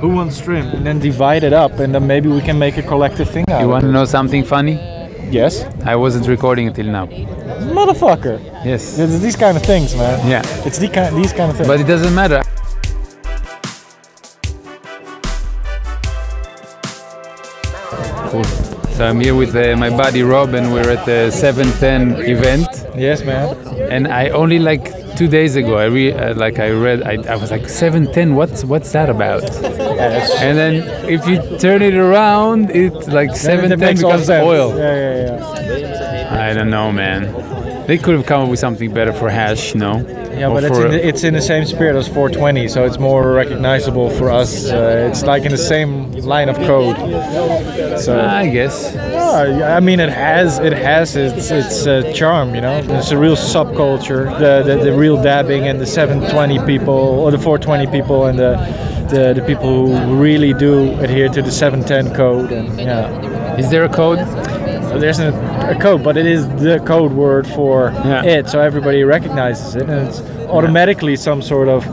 Who wants shrimp? And then divide it up, and then maybe we can make a collective thing out You want to know something funny? Yes. I wasn't recording until now. Motherfucker. Yes. It's these kind of things, man. Yeah. It's the kind, these kind of things. But it doesn't matter. Cool. So I'm here with uh, my buddy Rob, and we're at the 710 event. yes, man. And I only like two days ago, I re- uh, like I read, I, I was like 710. What's what's that about? Yes. And then if you turn it around, it's like Then it 710 makes all becomes oil. Yeah, yeah, yeah. I don't know, man. They could have come up with something better for hash, no? Yeah, Or but it's in, the, it's in the same spirit as 420, so it's more recognizable for us. Uh, it's like in the same line of code. So I guess. Yeah, I mean, it has it has its its uh, charm, you know. It's a real subculture. The, the the real dabbing and the 720 people or the 420 people and the the, the people who really do adhere to the 710 code. And yeah, Is there a code? There's a, a code, but it is the code word for Yeah. it, so everybody recognizes it, and it's automatically some sort of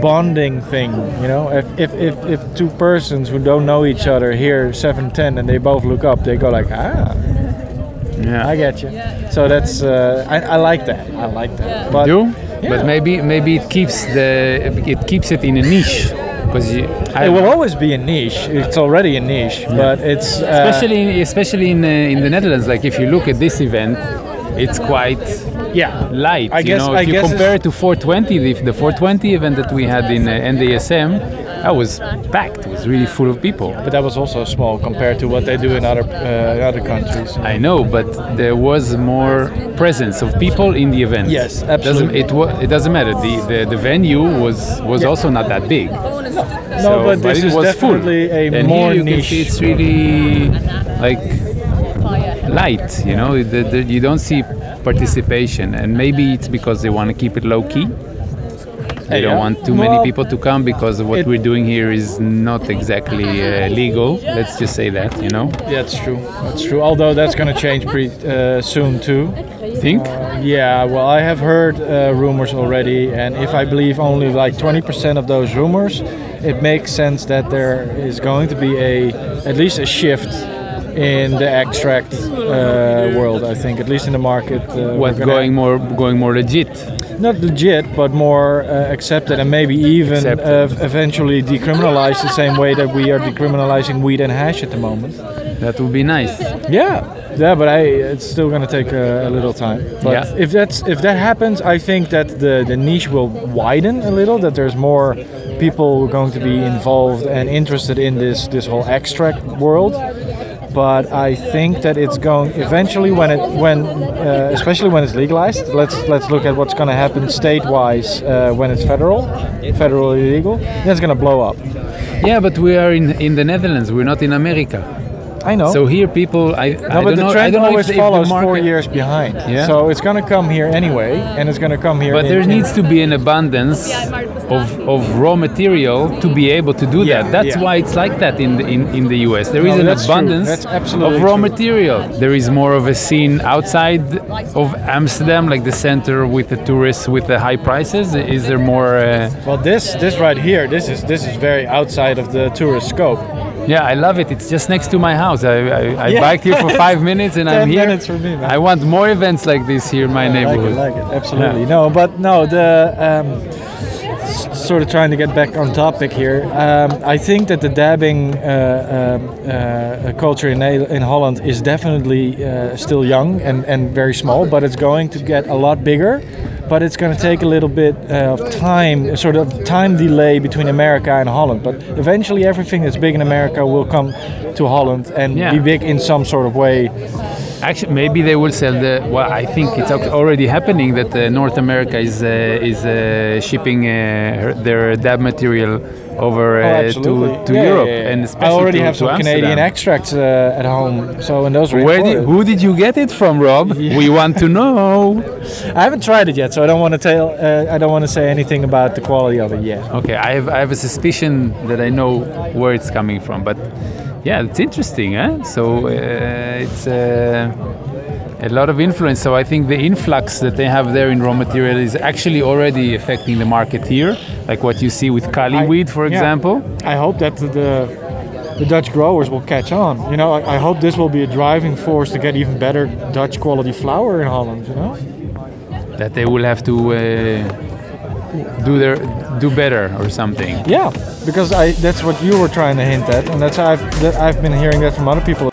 bonding thing. You know, if if if, if two persons who don't know each other hear 710 and they both look up, they go like ah. Yeah. I get you. So that's uh, I, I like that. I like that. But do, Yeah. but maybe maybe it keeps the it keeps it in a niche because you I, it will always be a niche. It's already a niche, but it's uh, especially especially in uh, in the Netherlands. Like if you look at this event, it's quite yeah. light. I you guess- know, I if you guess compare it to 420, the, the 420 event that we had in uh, NDSM, that was packed. It was really full of people. But that was also small compared to what they do in other uh, other countries. I know, but there was more presence of people in the event. Yes, Doesn't, absolutely. it, wa- it doesn't matter. The, the, the venue was was also not that big. No, but this it is was full. definitely a and more here you niche. Can see it's really like light. You know, the, the, you don't see participation, and maybe it's because they want to keep it low key. Yeah. don't want too many people to come because what it- we're doing here is not exactly uh, legal. Let's just say that. You know, Yeah, that's true. That's true. Although that's going to change pretty uh, soon too. think. Yeah, well, I have heard uh, rumors already, and if I believe only like 20% of those rumors, it makes sense that there is going to be a at least a shift in the extract uh, world. I think, at least in the market. Uh, what going more going more legit? Not legit, but more uh, accepted, and maybe even uh, eventually decriminalized the same way that we are decriminalizing weed and hash at the moment. That would be nice. Yeah, yeah, but I, it's still going to take a, a little time. But Yeah. if that's if that happens, I think that the the niche will widen a little. That there's more people going to be involved and interested in this this whole extract world. But I think that it's going eventually when it when uh, especially when it's legalized. Let's let's look at what's going to happen state-wise uh, when it's federal, federally legal. Then it's going to blow up. Yeah, but we are in in the Netherlands. We're not in America. I know. So here, people, I, I No, don't but the know. I trend don't always if, if the follows four years behind. Yeah. So it's going to come here anyway, and it's going to come here. But in- there needs to be an abundance of, of raw material to be able to do Yeah, that. That's yeah. why it's like that in the, in, in the US. There No, is an that's abundance of raw true. material. There is more of a scene outside of Amsterdam, like the center with the tourists with the high prices. Is there more? Uh, Well, this this right here, this is this is very outside of the tourist scope. Yeah, I love it. It's just next to my house. I, I, I Yeah. biked here for five minutes and I'm Ten here. minutes for me, man. I want more events like this here in my I like neighborhood. it, like it, absolutely. No, but no, the um, sort of trying to get back on topic here. Um, I think that the dabbing uh, um, uh, culture in in Holland is definitely uh, still young and, and very small, but it's going to get a lot bigger. But it's going to take a little bit uh, of time, a sort of time delay between America and Holland. But eventually, everything that's big in America will come to Holland and Yeah. be big in some sort of way. Actually, maybe they will sell the. Well, I think it's already happening that uh, North America is uh, is uh, shipping uh, their dab material over Oh, uh, to, to Yeah, yeah, Europe yeah. and I already to, have to some Canadian extracts uh, at home, so and those are Where did, who did you get it from, Rob? We want to know. I haven't tried it yet, so I don't want to tell. Uh, I don't want to say anything about the quality of it yet. Okay, I have I have a suspicion that I know where it's coming from, but yeah, it's interesting, huh? So uh, it's uh, a lot of influence. So I think the influx that they have there in raw material is actually already affecting the market here, like what you see with Cali I- wheat, for yeah. example. I hope that the the Dutch growers will catch on. You know, I, I hope this will be a driving force to get even better Dutch quality flower in Holland. You know. That they will have to uh, do their do better or something. Yeah, because I that's what you were trying to hint at, and that's I've that I've been hearing that from other people.